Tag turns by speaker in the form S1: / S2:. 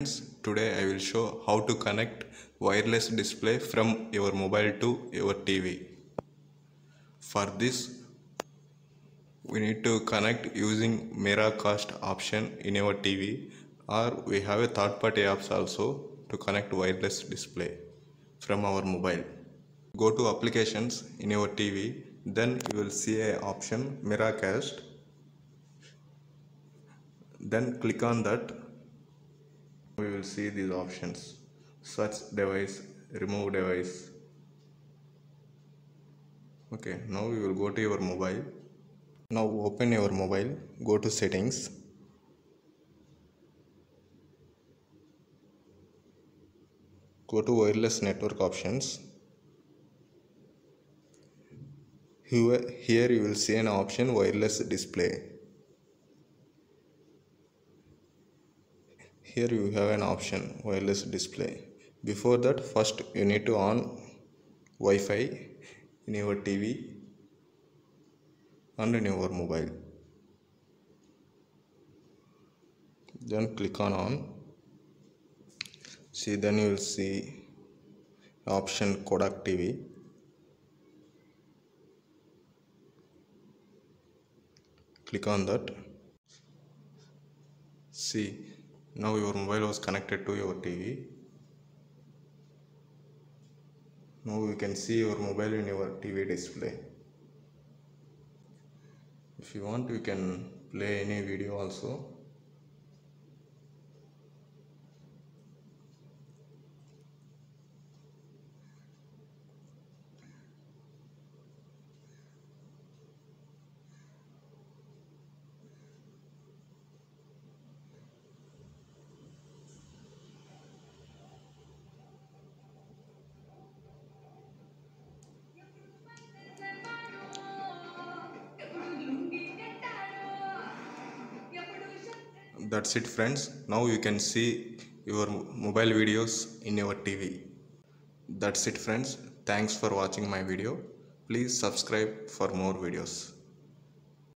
S1: Today I will show how to connect wireless display from your mobile to your TV. For this, we need to connect using Miracast option in your TV or we have a third party apps also to connect wireless display from our mobile. Go to applications in your TV, then you will see a option Miracast. Then click on that we will see these options. Search device remove device. Okay now we will go to your mobile. Now open your mobile go to settings. Go to wireless network options. Here, here you will see an option wireless display here you have an option wireless display. Before that first you need to on Wi-Fi in your TV and in your mobile. Then click on on. See then you will see option Kodak TV click on that. See now your mobile was connected to your TV now you can see your mobile in your TV display. If you want you can play any video also that's it friends. Now you can see your mobile videos in your tv that's it friends. Thanks for watching my video. Please subscribe for more videos